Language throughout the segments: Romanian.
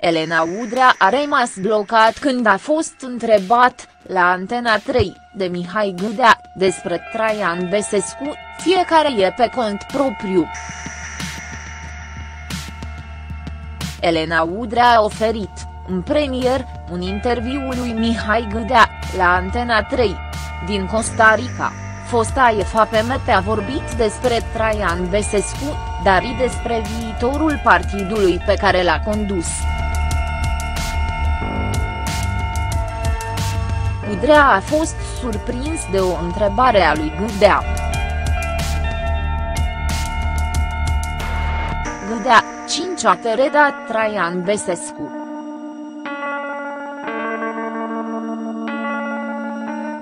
Elena Udrea a rămas blocat când a fost întrebat, la Antena 3, de Mihai Gâdea, despre Traian Besescu, fiecare e pe cont propriu. Elena Udrea a oferit, în premier, un interviu lui Mihai Gâdea, la Antena 3, din Costa Rica. Fosta FAPMP a vorbit despre Traian Besescu, dar și despre viitorul partidului pe care l-a condus. Udrea a fost surprins de o întrebare a lui Gâdea. Gâdea, 5 a redat Traian Besescu.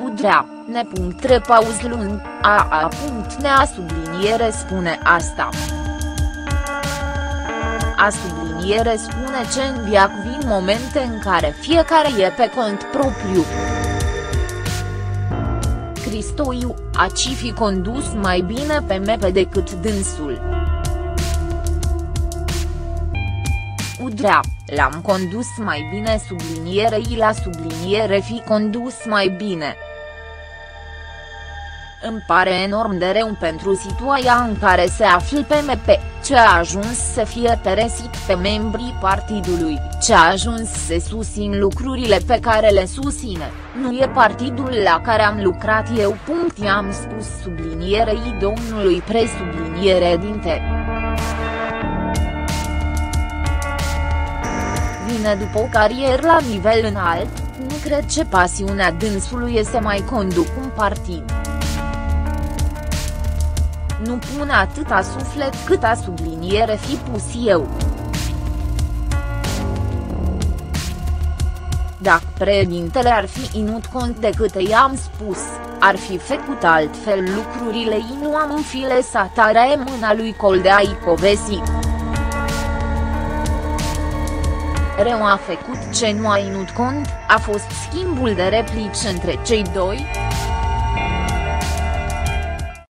Udrea, ne punct repauz lung, a a punct nea subliniere spune asta. A subliniere spune ce în viac vin momente în care fiecare e pe cont propriu. Cristoiu, aci fi condus mai bine pe mepe decât dânsul. Udrea, l-am condus mai bine sublinierei la subliniere fi condus mai bine. Îmi pare enorm de rău pentru situația în care se află PMP, ce a ajuns să fie peresit pe membrii partidului, ce a ajuns să susțin lucrurile pe care le susține, nu e partidul la care am lucrat eu. I-am spus sublinierei domnului presubliniere dinte. Vine după o carieră la nivel înalt, nu cred ce pasiunea dânsului e să mai conduc un partid nu pun atâta suflet câta subliniere fi pus eu. Dacă președintele ar fi ținut cont de câte i-am spus, ar fi făcut altfel lucrurile i nu am înfile satarea mâna lui Coldea Icovesi. Rău a făcut ce nu a ținut cont, a fost schimbul de replici între cei doi,